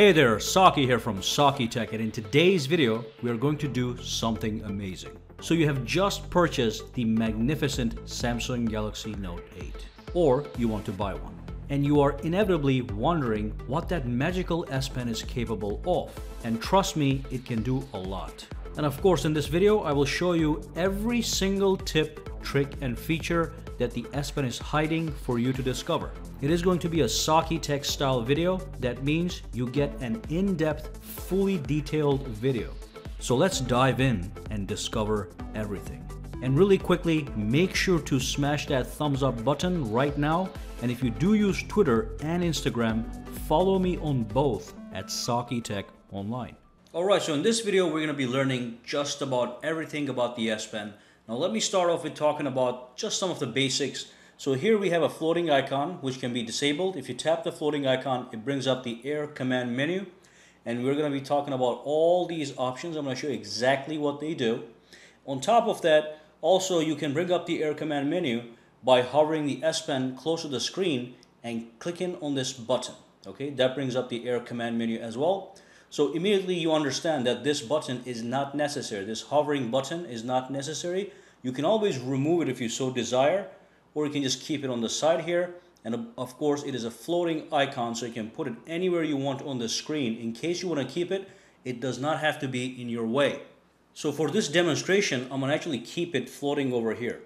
Hey there, Saki here from Saki Tech and in today's video we are going to do something amazing. So you have just purchased the magnificent Samsung Galaxy Note 8 or you want to buy one and you are inevitably wondering what that magical S Pen is capable of and trust me it can do a lot. And of course in this video I will show you every single tip, trick and feature that the S Pen is hiding for you to discover. It is going to be a Saki Tech style video. That means you get an in-depth, fully detailed video. So let's dive in and discover everything. And really quickly, make sure to smash that thumbs up button right now. And if you do use Twitter and Instagram, follow me on both at Saki Tech Online. Alright, so in this video, we're going to be learning just about everything about the S Pen. Now let me start off with talking about just some of the basics so here we have a floating icon which can be disabled. If you tap the floating icon, it brings up the air command menu. And we're going to be talking about all these options. I'm going to show you exactly what they do. On top of that, also you can bring up the air command menu by hovering the S Pen close to the screen and clicking on this button. Okay, that brings up the air command menu as well. So immediately you understand that this button is not necessary. This hovering button is not necessary. You can always remove it if you so desire or you can just keep it on the side here. And of course it is a floating icon so you can put it anywhere you want on the screen. In case you want to keep it it does not have to be in your way. So for this demonstration I'm gonna actually keep it floating over here.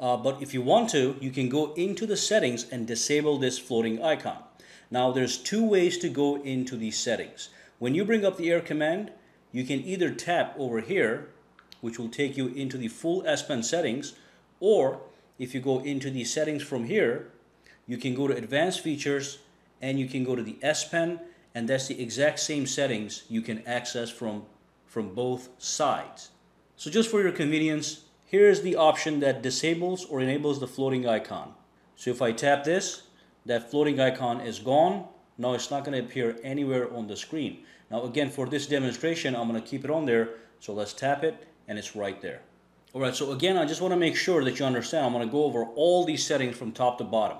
Uh, but if you want to you can go into the settings and disable this floating icon. Now there's two ways to go into these settings. When you bring up the air command you can either tap over here which will take you into the full S Pen settings or if you go into the settings from here, you can go to advanced features and you can go to the S Pen and that's the exact same settings you can access from, from both sides. So just for your convenience, here's the option that disables or enables the floating icon. So if I tap this, that floating icon is gone. Now it's not going to appear anywhere on the screen. Now again, for this demonstration, I'm going to keep it on there. So let's tap it and it's right there. Alright, so again, I just want to make sure that you understand. I'm going to go over all these settings from top to bottom.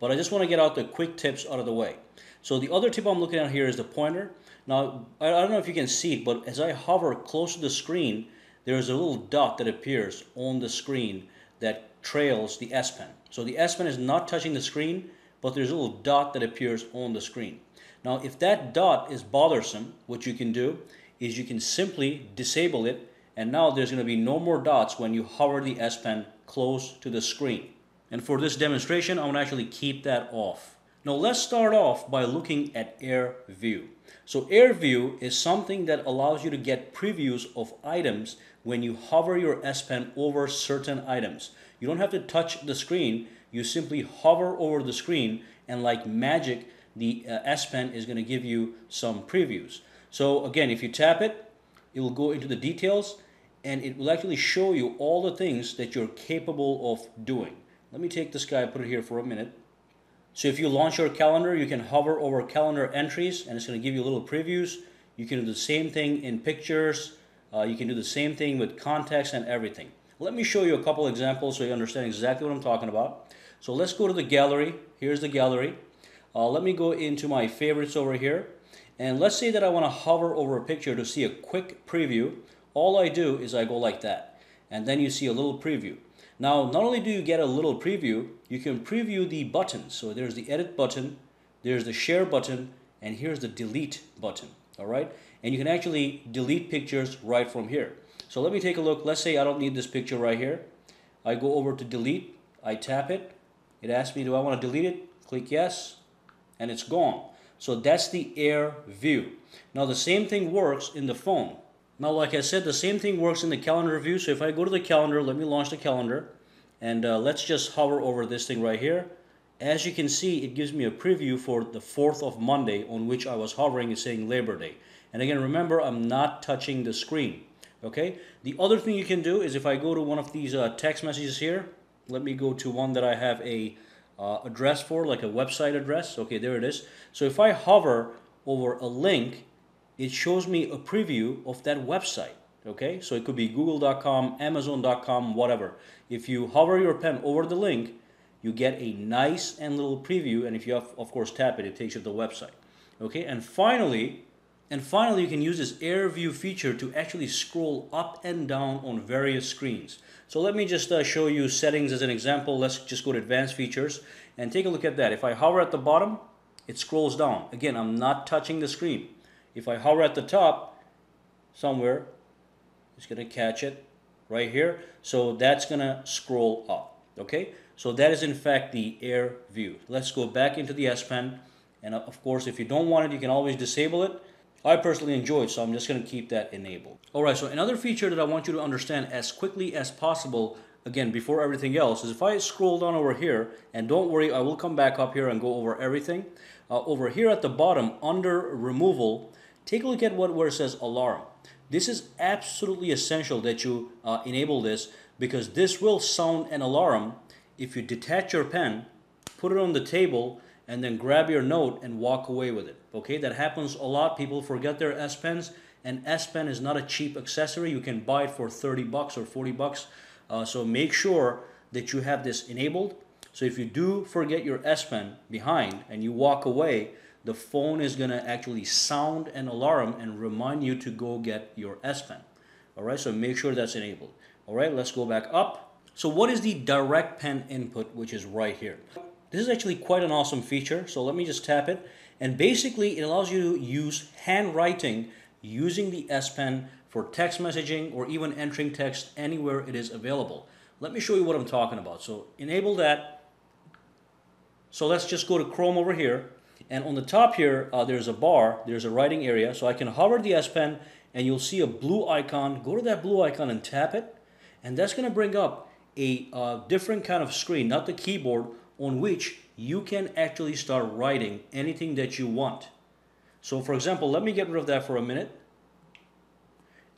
But I just want to get out the quick tips out of the way. So the other tip I'm looking at here is the pointer. Now, I don't know if you can see it, but as I hover close to the screen, there's a little dot that appears on the screen that trails the S Pen. So the S Pen is not touching the screen, but there's a little dot that appears on the screen. Now, if that dot is bothersome, what you can do is you can simply disable it and now there's going to be no more dots when you hover the S Pen close to the screen. And for this demonstration, I'm going to actually keep that off. Now let's start off by looking at Air View. So Air View is something that allows you to get previews of items when you hover your S Pen over certain items. You don't have to touch the screen, you simply hover over the screen and like magic, the uh, S Pen is going to give you some previews. So again, if you tap it, it will go into the details and it will actually show you all the things that you're capable of doing. Let me take this guy put it here for a minute. So if you launch your calendar, you can hover over calendar entries and it's going to give you little previews. You can do the same thing in pictures. Uh, you can do the same thing with context and everything. Let me show you a couple examples so you understand exactly what I'm talking about. So let's go to the gallery. Here's the gallery. Uh, let me go into my favorites over here. And let's say that I want to hover over a picture to see a quick preview all I do is I go like that. And then you see a little preview. Now, not only do you get a little preview, you can preview the buttons. So there's the edit button, there's the share button, and here's the delete button. All right. And you can actually delete pictures right from here. So let me take a look. Let's say I don't need this picture right here. I go over to delete. I tap it. It asks me, do I want to delete it? Click yes. And it's gone. So that's the air view. Now the same thing works in the phone. Now, like I said, the same thing works in the calendar view. So if I go to the calendar, let me launch the calendar. And uh, let's just hover over this thing right here. As you can see, it gives me a preview for the 4th of Monday on which I was hovering is saying Labor Day. And again, remember, I'm not touching the screen. Okay. The other thing you can do is if I go to one of these uh, text messages here, let me go to one that I have a uh, address for, like a website address. Okay, there it is. So if I hover over a link, it shows me a preview of that website. Okay, so it could be google.com, amazon.com, whatever. If you hover your pen over the link, you get a nice and little preview. And if you, have, of course, tap it, it takes you to the website. Okay, and finally, And finally, you can use this Air View feature to actually scroll up and down on various screens. So let me just uh, show you settings as an example. Let's just go to advanced features and take a look at that. If I hover at the bottom, it scrolls down. Again, I'm not touching the screen. If I hover at the top somewhere, it's going to catch it right here. So that's going to scroll up. Okay, so that is in fact the Air View. Let's go back into the S Pen. And of course, if you don't want it, you can always disable it. I personally enjoy it, so I'm just going to keep that enabled. All right, so another feature that I want you to understand as quickly as possible, again, before everything else, is if I scroll down over here, and don't worry, I will come back up here and go over everything. Uh, over here at the bottom, under removal, take a look at what where it says alarm. This is absolutely essential that you uh, enable this because this will sound an alarm if you detach your pen, put it on the table, and then grab your note and walk away with it. Okay, that happens a lot. People forget their S Pens, and S Pen is not a cheap accessory. You can buy it for 30 bucks or 40 bucks. Uh, so make sure that you have this enabled. So if you do forget your S Pen behind and you walk away, the phone is going to actually sound an alarm and remind you to go get your S Pen. All right, so make sure that's enabled. All right, let's go back up. So what is the direct pen input, which is right here? This is actually quite an awesome feature. So let me just tap it. And basically it allows you to use handwriting using the S Pen for text messaging or even entering text anywhere it is available. Let me show you what I'm talking about. So enable that. So let's just go to Chrome over here. And on the top here, uh, there's a bar, there's a writing area. So I can hover the S Pen and you'll see a blue icon. Go to that blue icon and tap it. And that's going to bring up a uh, different kind of screen, not the keyboard, on which you can actually start writing anything that you want. So for example, let me get rid of that for a minute.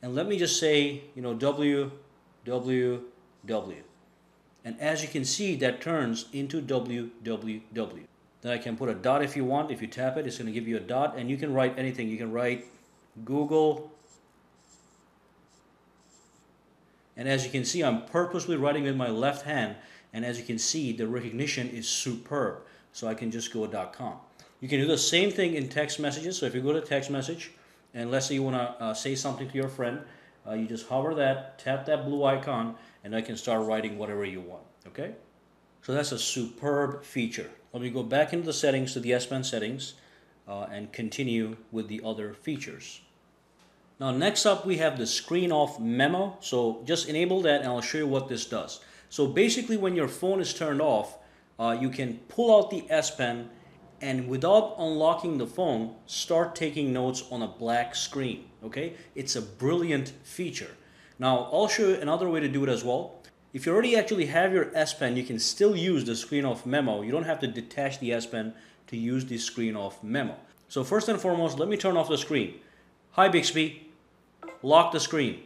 And let me just say, you know, W, W, W. And as you can see, that turns into www. Then I can put a dot if you want. If you tap it, it's going to give you a dot. And you can write anything. You can write Google. And as you can see, I'm purposely writing with my left hand and as you can see, the recognition is superb. So I can just go .com. You can do the same thing in text messages. So if you go to text message, and let's say you want to uh, say something to your friend, uh, you just hover that, tap that blue icon, and I can start writing whatever you want. Okay? So that's a superb feature. Let me go back into the settings to the S Pen settings uh, and continue with the other features. Now next up we have the screen off memo. So just enable that and I'll show you what this does. So basically when your phone is turned off, uh, you can pull out the S Pen and without unlocking the phone, start taking notes on a black screen, okay? It's a brilliant feature. Now, I'll show you another way to do it as well. If you already actually have your S Pen, you can still use the screen off memo. You don't have to detach the S Pen to use the screen off memo. So first and foremost, let me turn off the screen. Hi Bixby, lock the screen.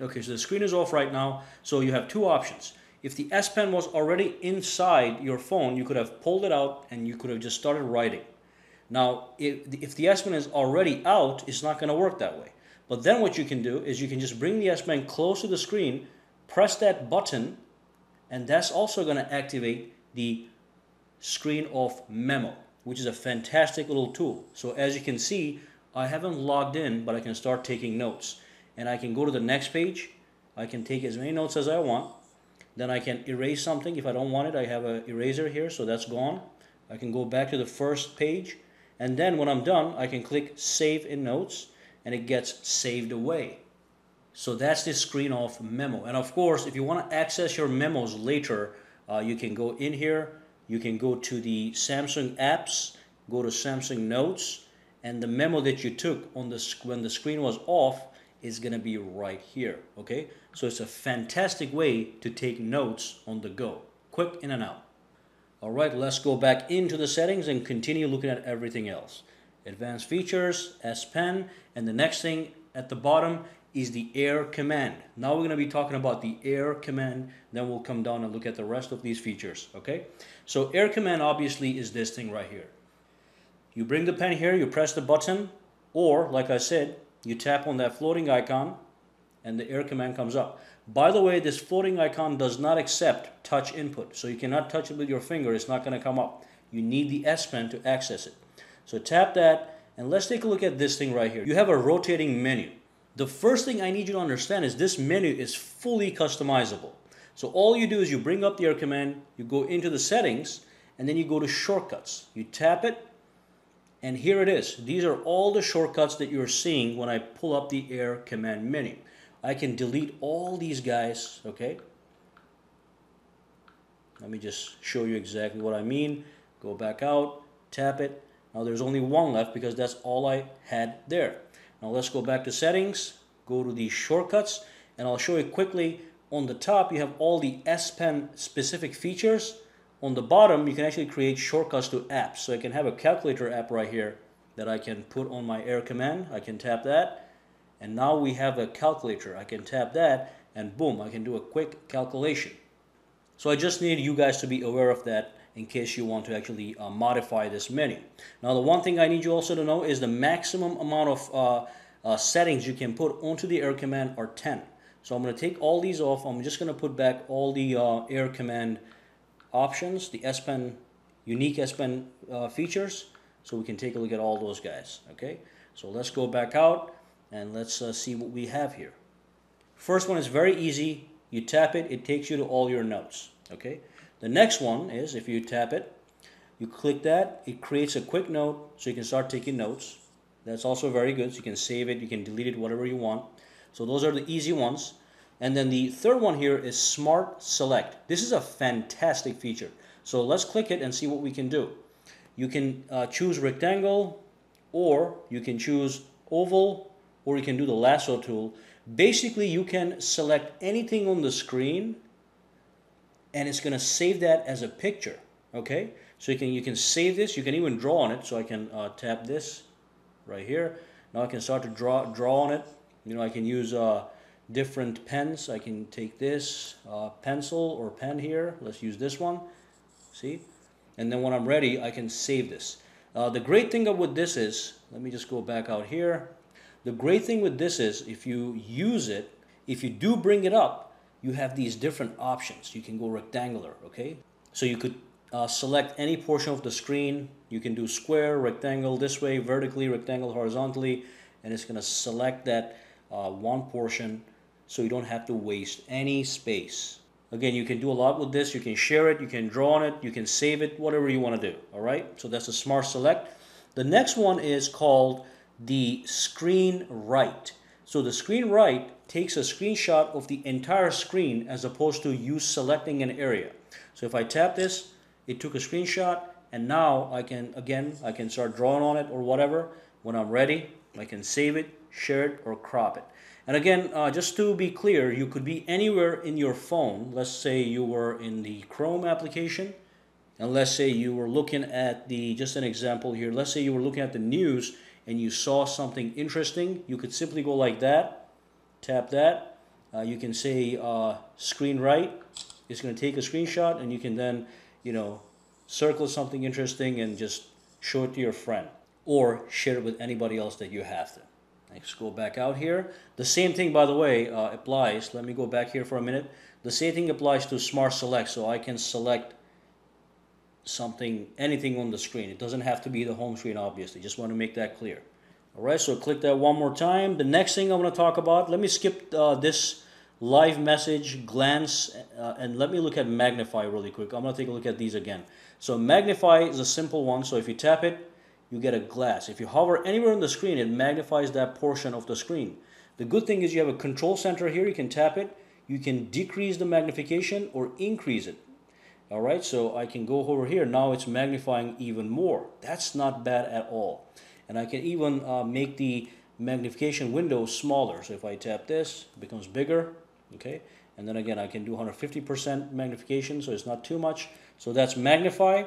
Okay, so the screen is off right now. So you have two options. If the S Pen was already inside your phone, you could have pulled it out and you could have just started writing. Now, if, the S Pen is already out, it's not going to work that way. But then what you can do is you can just bring the S Pen close to the screen, press that button, and that's also going to activate the screen off memo, which is a fantastic little tool. So as you can see, I haven't logged in, but I can start taking notes and I can go to the next page. I can take as many notes as I want. Then I can erase something. If I don't want it, I have an eraser here, so that's gone. I can go back to the first page. And then when I'm done, I can click Save in Notes, and it gets saved away. So that's the screen off memo. And of course, if you want to access your memos later, uh, you can go in here, you can go to the Samsung apps, go to Samsung Notes, and the memo that you took on the when the screen was off, is going to be right here, okay? So it's a fantastic way to take notes on the go, quick in and out. All right, let's go back into the settings and continue looking at everything else. Advanced features, S Pen, and the next thing at the bottom is the air command. Now we're going to be talking about the air command, then we'll come down and look at the rest of these features, okay? So air command obviously is this thing right here. You bring the pen here, you press the button, or like I said, you tap on that floating icon and the air command comes up. By the way, this floating icon does not accept touch input. So you cannot touch it with your finger. It's not going to come up. You need the S Pen to access it. So tap that and let's take a look at this thing right here. You have a rotating menu. The first thing I need you to understand is this menu is fully customizable. So all you do is you bring up the air command, you go into the settings, and then you go to shortcuts. You tap it, and here it is. These are all the shortcuts that you're seeing when I pull up the air command menu. I can delete all these guys, okay? Let me just show you exactly what I mean. Go back out, tap it. Now there's only one left because that's all I had there. Now let's go back to settings, go to the shortcuts, and I'll show you quickly. On the top, you have all the S Pen specific features. On the bottom, you can actually create shortcuts to apps. So I can have a calculator app right here that I can put on my air command. I can tap that. And now we have a calculator. I can tap that and boom, I can do a quick calculation. So I just need you guys to be aware of that in case you want to actually uh, modify this menu. Now the one thing I need you also to know is the maximum amount of uh, uh, settings you can put onto the air command are 10. So I'm going to take all these off. I'm just going to put back all the uh, air command options, the S Pen, unique S Pen uh, features, so we can take a look at all those guys. Okay, so let's go back out and let's see what we have here. First one is very easy you tap it, it takes you to all your notes. Okay. The next one is if you tap it, you click that, it creates a quick note so you can start taking notes. That's also very good. So you can save it, you can delete it, whatever you want. So those are the easy ones. And then the third one here is Smart Select. This is a fantastic feature. So let's click it and see what we can do. You can uh, choose rectangle or you can choose oval or you can do the lasso tool Basically, you can select anything on the screen and it's going to save that as a picture. Okay, so you can you can save this. You can even draw on it. So I can uh, tap this right here. Now I can start to draw draw on it. You know, I can use uh, different pens. I can take this uh, pencil or pen here. Let's use this one. See, and then when I'm ready, I can save this. Uh, the great thing with this is, let me just go back out here. The great thing with this is if you use it, if you do bring it up, you have these different options. You can go rectangular, okay? So you could uh, select any portion of the screen. You can do square, rectangle this way, vertically, rectangle horizontally, and it's gonna select that uh, one portion so you don't have to waste any space. Again, you can do a lot with this. You can share it, you can draw on it, you can save it, whatever you wanna do, all right? So that's a smart select. The next one is called the screen write. So the screen write takes a screenshot of the entire screen as opposed to you selecting an area. So if I tap this, it took a screenshot and now I can, again, I can start drawing on it or whatever. When I'm ready, I can save it, share it, or crop it. And again, uh, just to be clear, you could be anywhere in your phone. Let's say you were in the Chrome application. And let's say you were looking at the, just an example here, let's say you were looking at the news and you saw something interesting, you could simply go like that, tap that. Uh, you can say uh, screen write. It's going to take a screenshot and you can then, you know, circle something interesting and just show it to your friend or share it with anybody else that you have to. Let's go back out here. The same thing, by the way, uh, applies. Let me go back here for a minute. The same thing applies to Smart Select. So I can select something, anything on the screen. It doesn't have to be the home screen, obviously. Just want to make that clear. All right, so click that one more time. The next thing I want to talk about, let me skip uh, this live message, glance, uh, and let me look at magnify really quick. I'm going to take a look at these again. So magnify is a simple one. So if you tap it, you get a glass. If you hover anywhere on the screen, it magnifies that portion of the screen. The good thing is you have a control center here. You can tap it. You can decrease the magnification or increase it. All right, so I can go over here. Now it's magnifying even more. That's not bad at all. And I can even uh, make the magnification window smaller. So if I tap this, it becomes bigger, okay? And then again, I can do 150% magnification, so it's not too much. So that's magnify.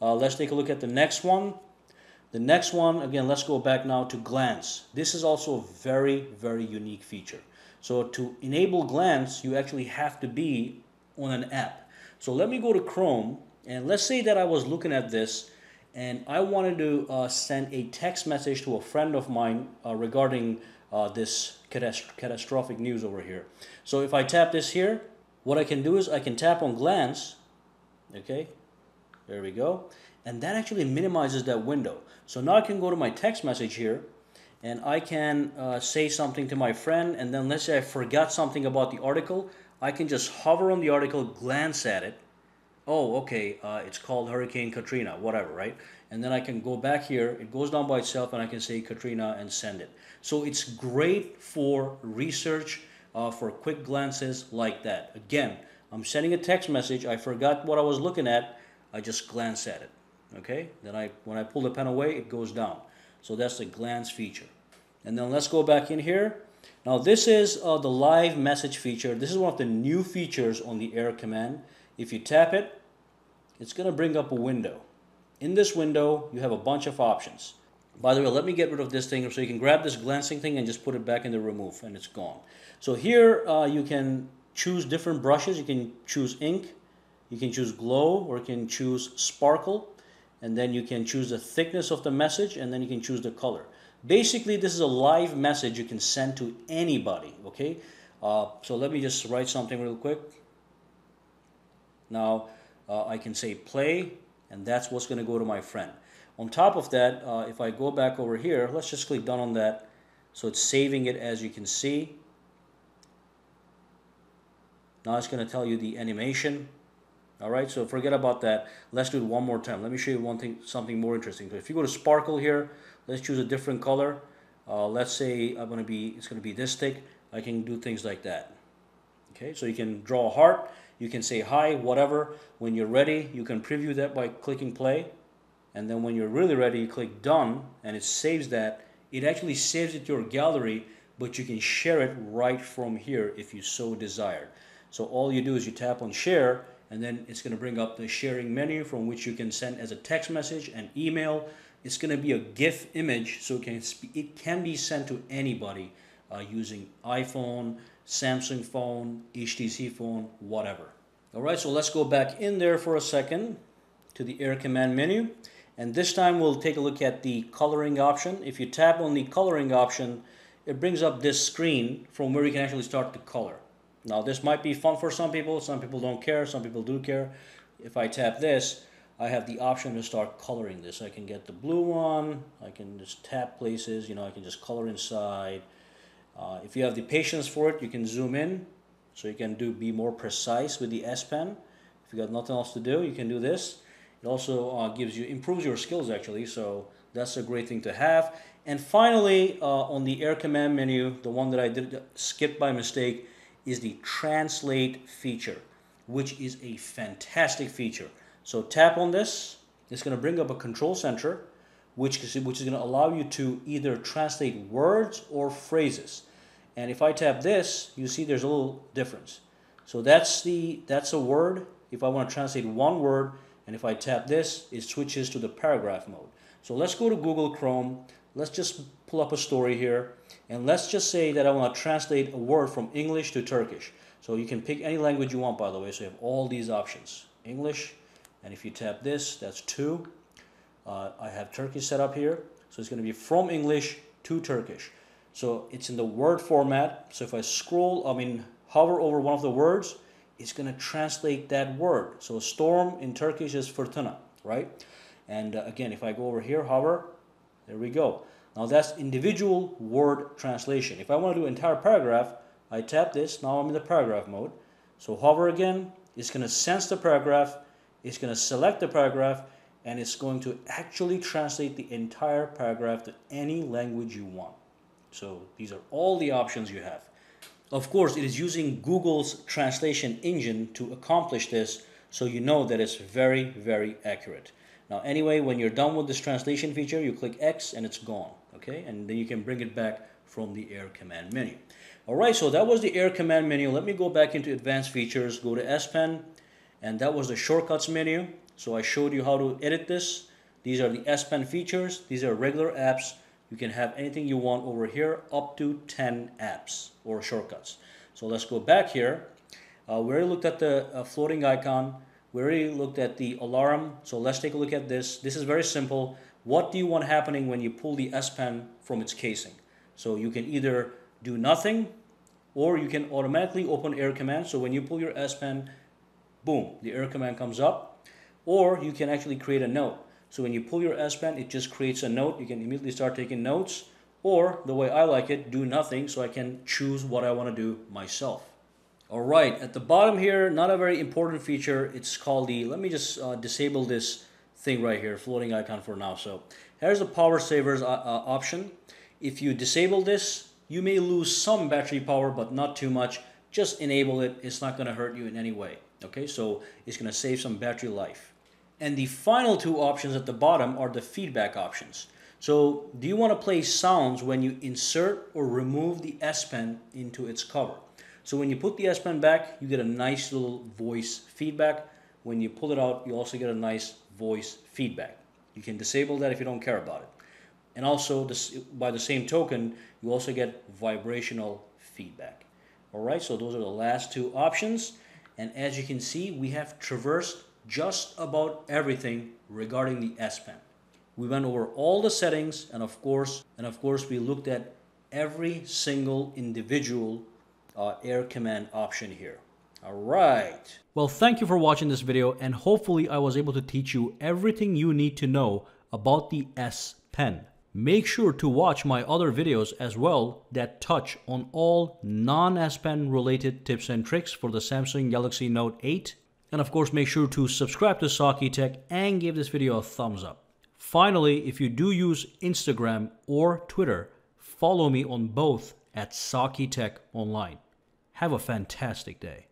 Uh, let's take a look at the next one. The next one, again, let's go back now to glance. This is also a very, very unique feature. So to enable glance, you actually have to be on an app. So let me go to Chrome and let's say that I was looking at this and I wanted to uh, send a text message to a friend of mine uh, regarding uh, this catast catastrophic news over here. So if I tap this here, what I can do is I can tap on glance, okay, there we go, and that actually minimizes that window. So now I can go to my text message here and I can uh, say something to my friend and then let's say I forgot something about the article I can just hover on the article glance at it oh okay uh, it's called Hurricane Katrina whatever right and then I can go back here it goes down by itself and I can say Katrina and send it so it's great for research uh, for quick glances like that again I'm sending a text message I forgot what I was looking at I just glance at it okay then I when I pull the pen away it goes down so that's the glance feature and then let's go back in here. Now this is uh, the live message feature. This is one of the new features on the air command. If you tap it, it's going to bring up a window. In this window, you have a bunch of options. By the way, let me get rid of this thing so you can grab this glancing thing and just put it back in the remove and it's gone. So here uh, you can choose different brushes. You can choose ink, you can choose glow or you can choose sparkle and then you can choose the thickness of the message and then you can choose the color. Basically, this is a live message you can send to anybody, okay? Uh, so let me just write something real quick. Now, uh, I can say play, and that's what's going to go to my friend. On top of that, uh, if I go back over here, let's just click done on that. So it's saving it as you can see. Now it's going to tell you the animation. All right, so forget about that. Let's do it one more time. Let me show you one thing, something more interesting. So if you go to Sparkle here, let's choose a different color. Uh, let's say I'm gonna be, it's gonna be this thick. I can do things like that. Okay, so you can draw a heart. You can say hi, whatever. When you're ready, you can preview that by clicking play. And then when you're really ready, you click done and it saves that. It actually saves it to your gallery, but you can share it right from here if you so desire. So all you do is you tap on share and then it's going to bring up the sharing menu from which you can send as a text message and email. It's going to be a GIF image, so it can, it can be sent to anybody uh, using iPhone, Samsung phone, HTC phone, whatever. All right, so let's go back in there for a second to the Air Command menu. And this time we'll take a look at the coloring option. If you tap on the coloring option, it brings up this screen from where you can actually start to color. Now this might be fun for some people, some people don't care, some people do care. If I tap this, I have the option to start coloring this. I can get the blue one, I can just tap places, you know, I can just color inside. Uh, if you have the patience for it, you can zoom in, so you can do be more precise with the S Pen. If you got nothing else to do, you can do this. It also uh, gives you, improves your skills actually, so that's a great thing to have. And finally, uh, on the Air Command menu, the one that I did skip by mistake, is the translate feature, which is a fantastic feature. So tap on this, it's going to bring up a control center, which is, which is going to allow you to either translate words or phrases. And if I tap this, you see there's a little difference. So that's the that's a word. If I want to translate one word, and if I tap this, it switches to the paragraph mode. So let's go to Google Chrome. Let's just pull up a story here. And let's just say that I want to translate a word from English to Turkish. So you can pick any language you want, by the way. So you have all these options. English, and if you tap this, that's two. Uh, I have Turkish set up here. So it's going to be from English to Turkish. So it's in the word format. So if I scroll, I mean, hover over one of the words, it's going to translate that word. So storm in Turkish is fırtına, right? And uh, again, if I go over here, hover, there we go. Now that's individual word translation. If I want to do entire paragraph, I tap this, now I'm in the paragraph mode. So hover again, it's going to sense the paragraph, it's going to select the paragraph, and it's going to actually translate the entire paragraph to any language you want. So these are all the options you have. Of course, it is using Google's translation engine to accomplish this, so you know that it's very, very accurate. Now anyway, when you're done with this translation feature, you click X and it's gone okay? And then you can bring it back from the air command menu. All right, so that was the air command menu. Let me go back into advanced features, go to S Pen, and that was the shortcuts menu. So I showed you how to edit this. These are the S Pen features. These are regular apps. You can have anything you want over here, up to 10 apps or shortcuts. So let's go back here. Uh, we already looked at the uh, floating icon. We already looked at the alarm. So let's take a look at this. This is very simple. What do you want happening when you pull the S Pen from its casing? So you can either do nothing or you can automatically open air command. So when you pull your S Pen, boom, the air command comes up. Or you can actually create a note. So when you pull your S Pen, it just creates a note. You can immediately start taking notes. Or the way I like it, do nothing so I can choose what I want to do myself. All right, at the bottom here, not a very important feature. It's called the, let me just uh, disable this thing right here, floating icon for now. So here's the power savers uh, uh, option. If you disable this, you may lose some battery power, but not too much. Just enable it. It's not going to hurt you in any way. Okay, so it's going to save some battery life. And the final two options at the bottom are the feedback options. So do you want to play sounds when you insert or remove the S Pen into its cover? So when you put the S Pen back, you get a nice little voice feedback. When you pull it out, you also get a nice voice feedback. You can disable that if you don't care about it. And also, this, by the same token, you also get vibrational feedback. All right, so those are the last two options. And as you can see, we have traversed just about everything regarding the S Pen. We went over all the settings and of course, and of course we looked at every single individual uh, air command option here. All right. Well, thank you for watching this video and hopefully I was able to teach you everything you need to know about the S Pen. Make sure to watch my other videos as well that touch on all non-S Pen related tips and tricks for the Samsung Galaxy Note 8. And of course, make sure to subscribe to Saki Tech and give this video a thumbs up. Finally, if you do use Instagram or Twitter, follow me on both at Saki Tech Online. Have a fantastic day.